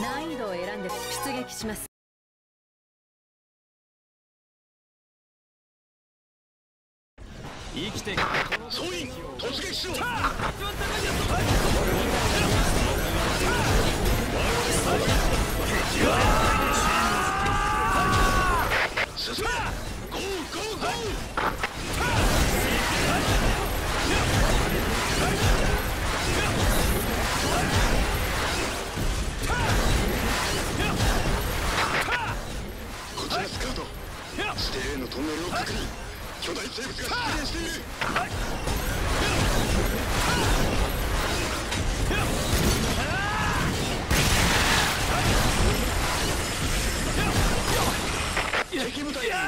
難易度を選んで出撃します。生きて総員突撃しろ進め。ゴーゴーゴー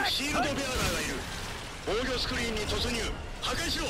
シールドベアラーがいる。防御スクリーンに突入。破壊しろ。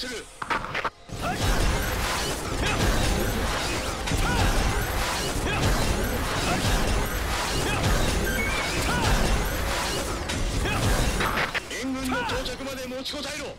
する。援軍の到着まで持ちこたえろ。こ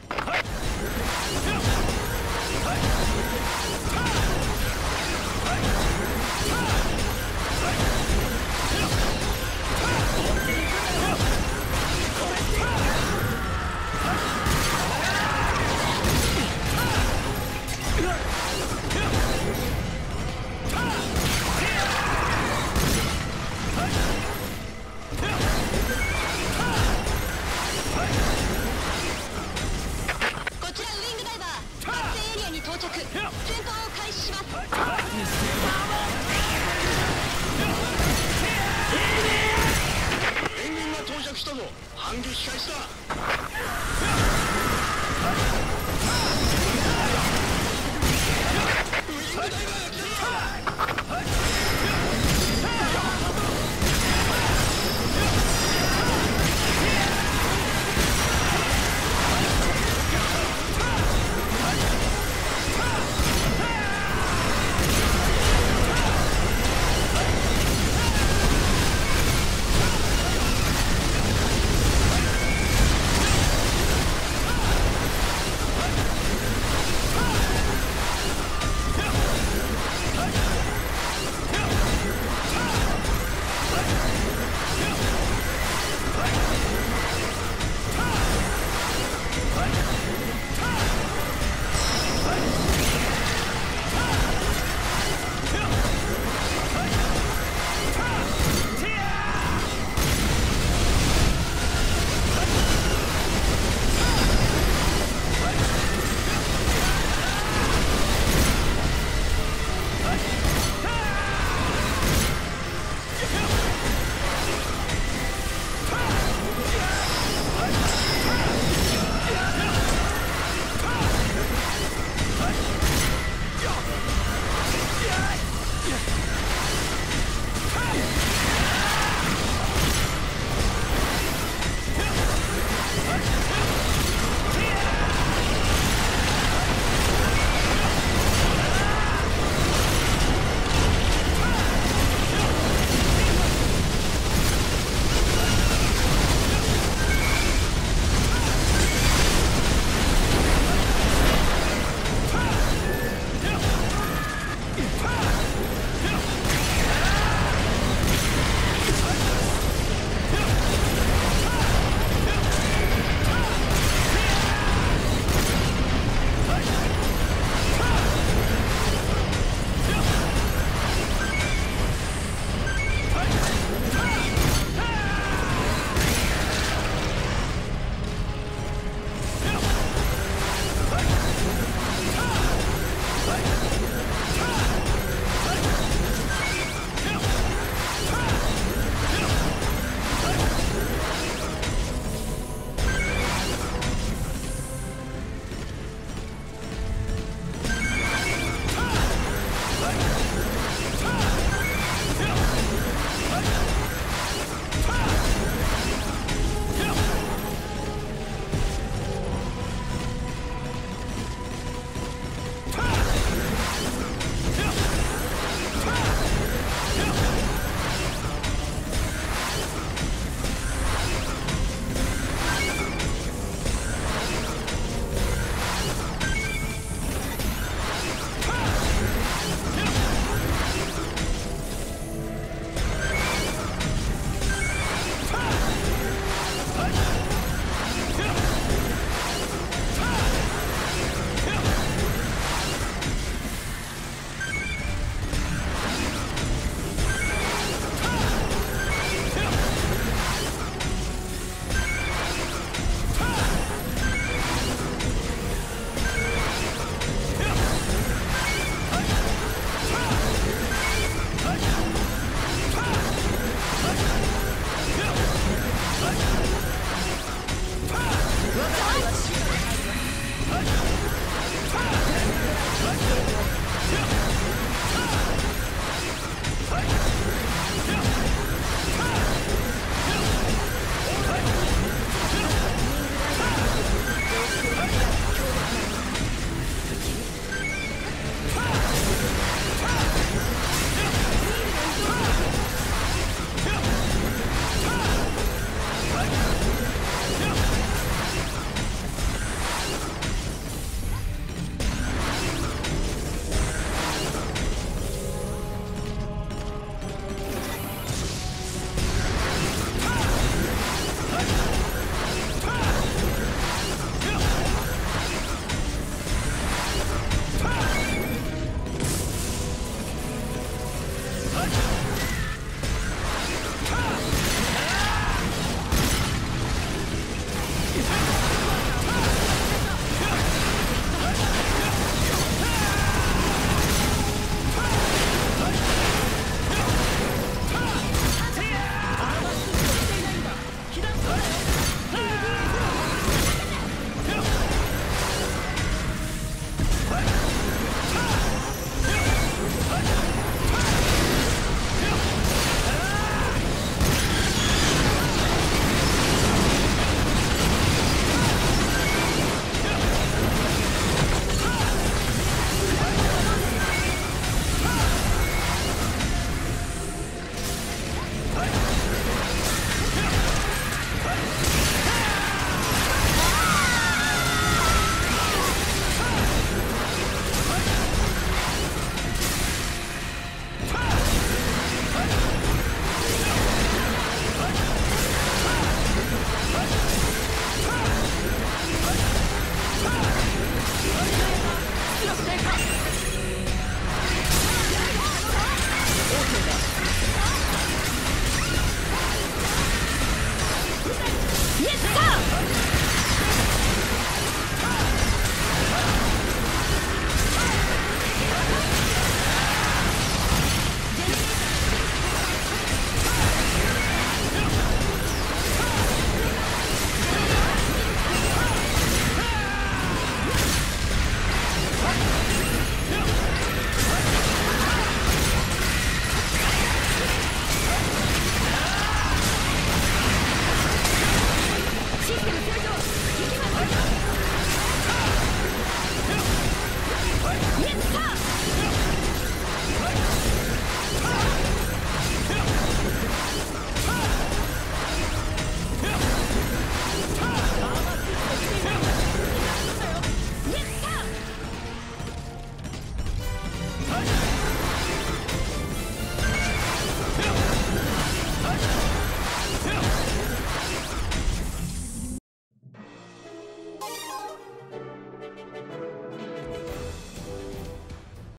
たぞ反撃開始だ。